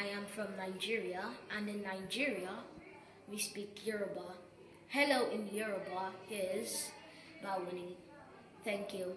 I am from Nigeria, and in Nigeria, we speak Yoruba. Hello in Yoruba is Bawini. Thank you.